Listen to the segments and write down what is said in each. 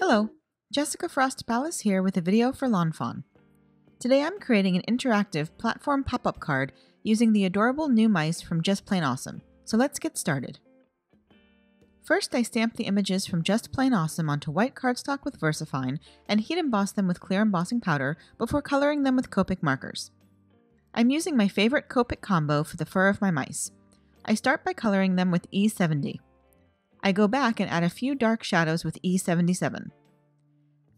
Hello, Jessica Frost-Ballas here with a video for Lawn Fawn. Today I'm creating an interactive platform pop-up card using the adorable new mice from Just Plane Awesome, so let's get started. First, I stamp the images from Just Plane Awesome onto white cardstock with VersaFine and heat emboss them with clear embossing powder before coloring them with Copic markers. I'm using my favorite Copic combo for the fur of my mice. I start by coloring them with E70. I go back and add a few dark shadows with E77.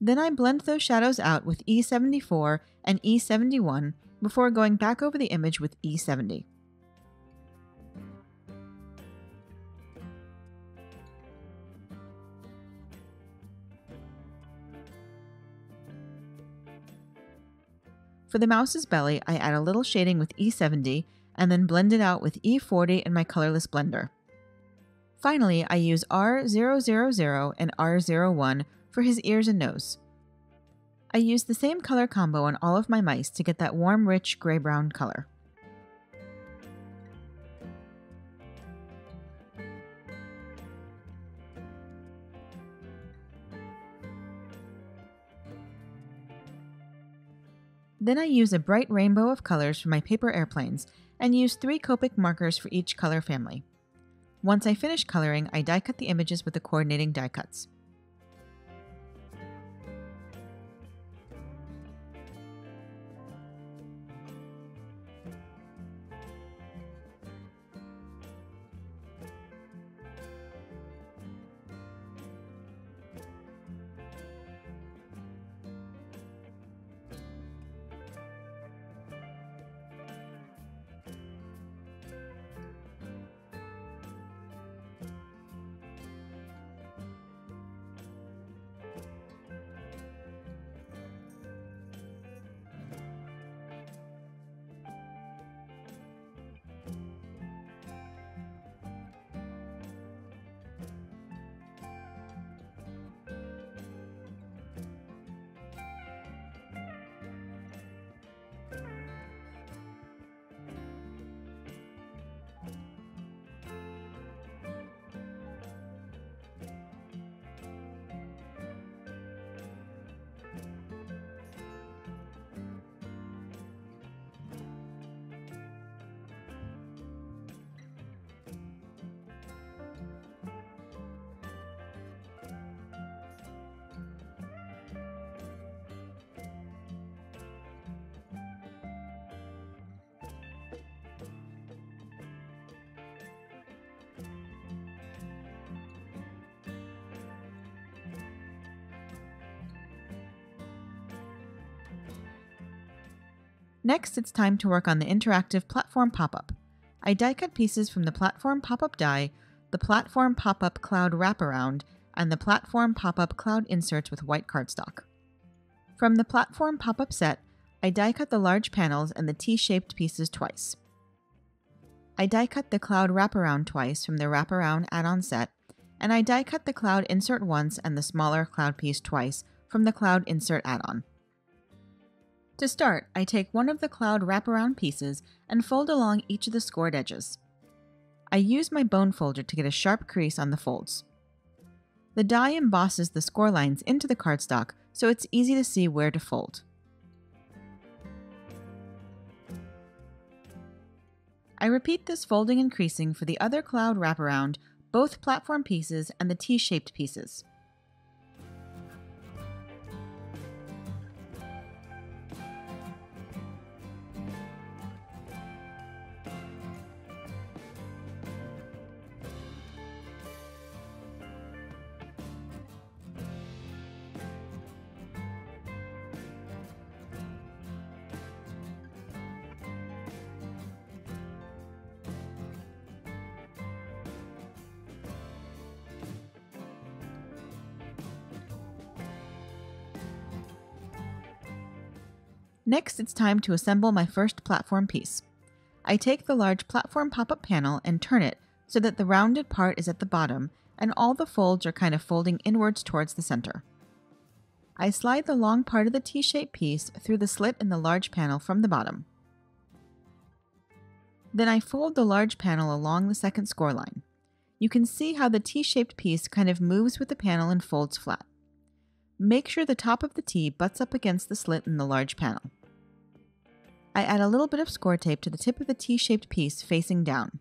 Then I blend those shadows out with E74 and E71 before going back over the image with E70. For the mouse's belly, I add a little shading with E70 and then blend it out with E40 in my colorless blender. Finally, I use R000 and R01 for his ears and nose. I use the same color combo on all of my mice to get that warm, rich gray-brown color. Then I use a bright rainbow of colors for my paper airplanes and use three Copic markers for each color family. Once I finish coloring, I die cut the images with the coordinating die cuts. Next, it's time to work on the interactive platform pop-up. I die cut pieces from the platform pop-up die, the platform pop-up cloud wraparound, and the platform pop-up cloud inserts with white cardstock. From the platform pop-up set, I die cut the large panels and the T-shaped pieces twice. I die cut the cloud wraparound twice from the wraparound add-on set, and I die cut the cloud insert once and the smaller cloud piece twice from the cloud insert add-on. To start, I take one of the cloud wraparound pieces and fold along each of the scored edges. I use my bone folder to get a sharp crease on the folds. The die embosses the score lines into the cardstock so it's easy to see where to fold. I repeat this folding and creasing for the other cloud wraparound, both platform pieces, and the T-shaped pieces. Next, it's time to assemble my first platform piece. I take the large platform pop-up panel and turn it so that the rounded part is at the bottom and all the folds are kind of folding inwards towards the center. I slide the long part of the T-shaped piece through the slit in the large panel from the bottom. Then I fold the large panel along the second score line. You can see how the T-shaped piece kind of moves with the panel and folds flat. Make sure the top of the T butts up against the slit in the large panel. I add a little bit of score tape to the tip of the T-shaped piece facing down.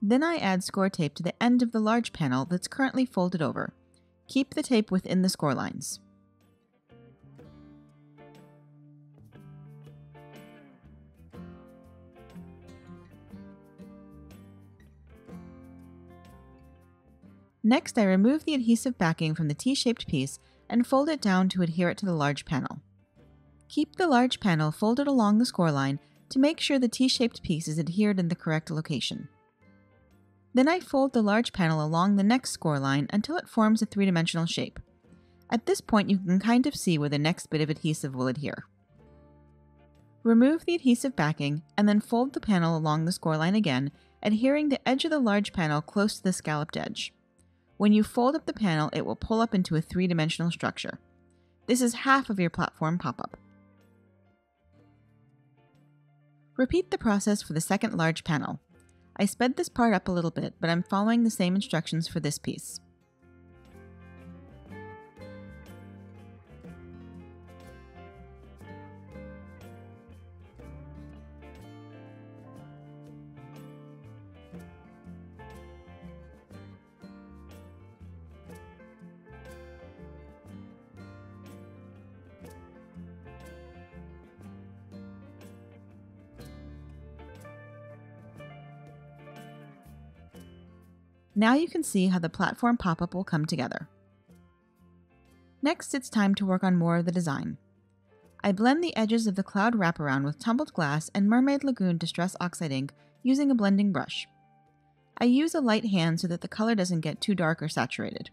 Then I add score tape to the end of the large panel that's currently folded over. Keep the tape within the score lines. Next, I remove the adhesive backing from the T-shaped piece and fold it down to adhere it to the large panel. Keep the large panel folded along the score line to make sure the T-shaped piece is adhered in the correct location. Then I fold the large panel along the next score line until it forms a three-dimensional shape. At this point you can kind of see where the next bit of adhesive will adhere. Remove the adhesive backing and then fold the panel along the score line again, adhering the edge of the large panel close to the scalloped edge. When you fold up the panel, it will pull up into a three-dimensional structure. This is half of your platform pop-up. Repeat the process for the second large panel. I sped this part up a little bit, but I'm following the same instructions for this piece. Now you can see how the platform pop-up will come together. Next, it's time to work on more of the design. I blend the edges of the cloud wraparound with tumbled glass and Mermaid Lagoon Distress Oxide ink using a blending brush. I use a light hand so that the color doesn't get too dark or saturated.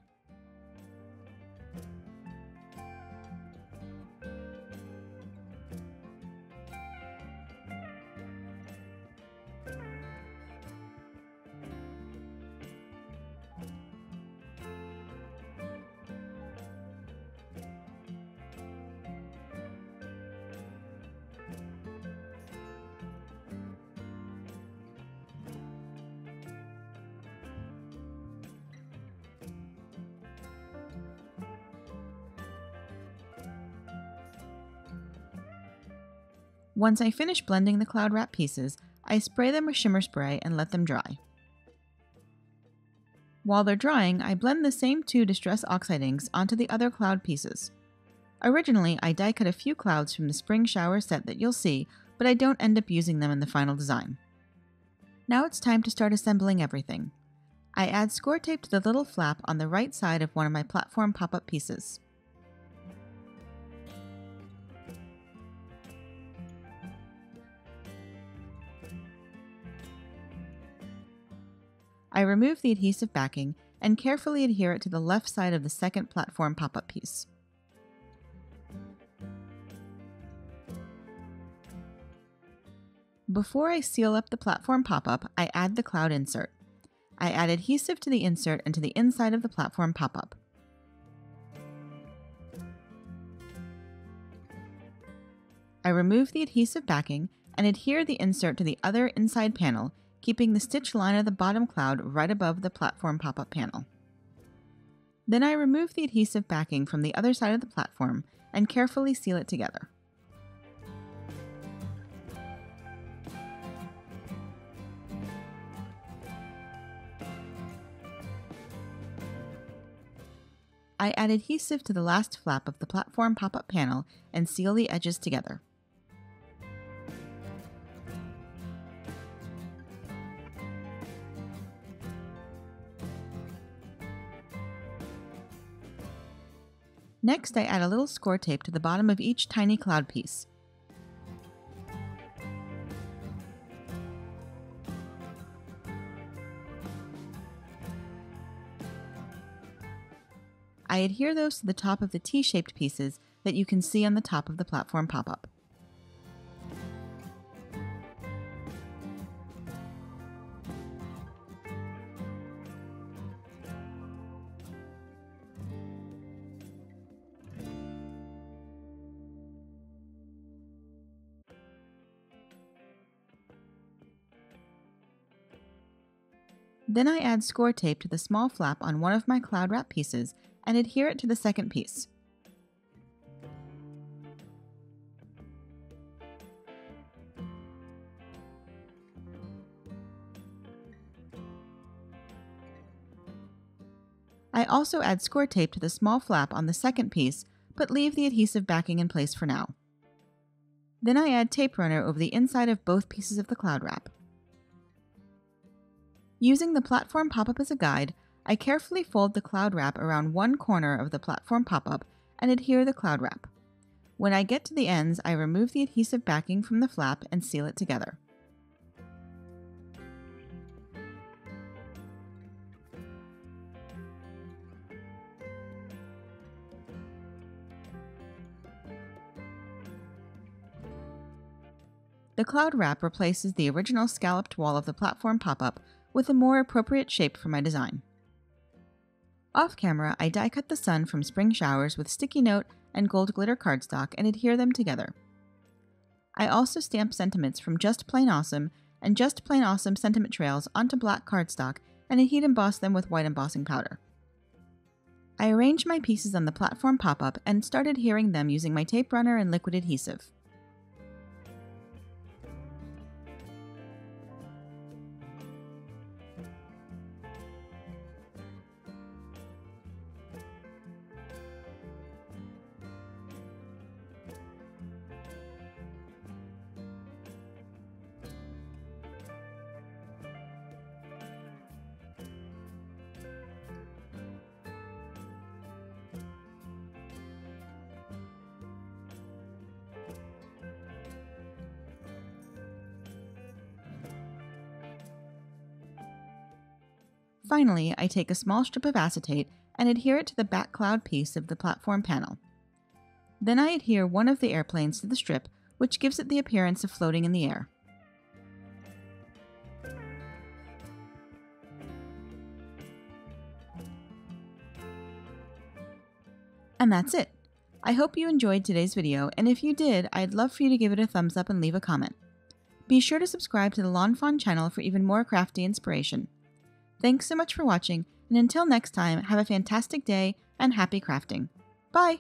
Once I finish blending the cloud wrap pieces, I spray them with shimmer spray and let them dry. While they're drying, I blend the same two Distress Oxide inks onto the other cloud pieces. Originally, I die cut a few clouds from the spring shower set that you'll see, but I don't end up using them in the final design. Now it's time to start assembling everything. I add score tape to the little flap on the right side of one of my platform pop-up pieces. I remove the adhesive backing and carefully adhere it to the left side of the second platform pop-up piece. Before I seal up the platform pop-up, I add the cloud insert. I add adhesive to the insert and to the inside of the platform pop-up. I remove the adhesive backing and adhere the insert to the other inside panel keeping the stitch line of the bottom cloud right above the platform pop-up panel. Then I remove the adhesive backing from the other side of the platform and carefully seal it together. I add adhesive to the last flap of the platform pop-up panel and seal the edges together. Next, I add a little score tape to the bottom of each tiny cloud piece. I adhere those to the top of the T-shaped pieces that you can see on the top of the platform pop-up. Then I add score tape to the small flap on one of my cloud wrap pieces and adhere it to the second piece. I also add score tape to the small flap on the second piece, but leave the adhesive backing in place for now. Then I add tape runner over the inside of both pieces of the cloud wrap. Using the platform pop-up as a guide, I carefully fold the cloud wrap around one corner of the platform pop-up and adhere the cloud wrap. When I get to the ends, I remove the adhesive backing from the flap and seal it together. The cloud wrap replaces the original scalloped wall of the platform pop-up with a more appropriate shape for my design. Off camera, I die cut the sun from spring showers with sticky note and gold glitter cardstock and adhere them together. I also stamp sentiments from Just Plane Awesome and Just Plane Awesome sentiment trails onto black cardstock and heat emboss them with white embossing powder. I arranged my pieces on the platform pop-up and started adhering them using my tape runner and liquid adhesive. Finally, I take a small strip of acetate and adhere it to the back cloud piece of the platform panel. Then I adhere one of the airplanes to the strip, which gives it the appearance of floating in the air. And that's it. I hope you enjoyed today's video, and if you did, I'd love for you to give it a thumbs up and leave a comment. Be sure to subscribe to the Lawn Fawn channel for even more crafty inspiration. Thanks so much for watching, and until next time, have a fantastic day and happy crafting. Bye!